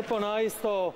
lepo na isto.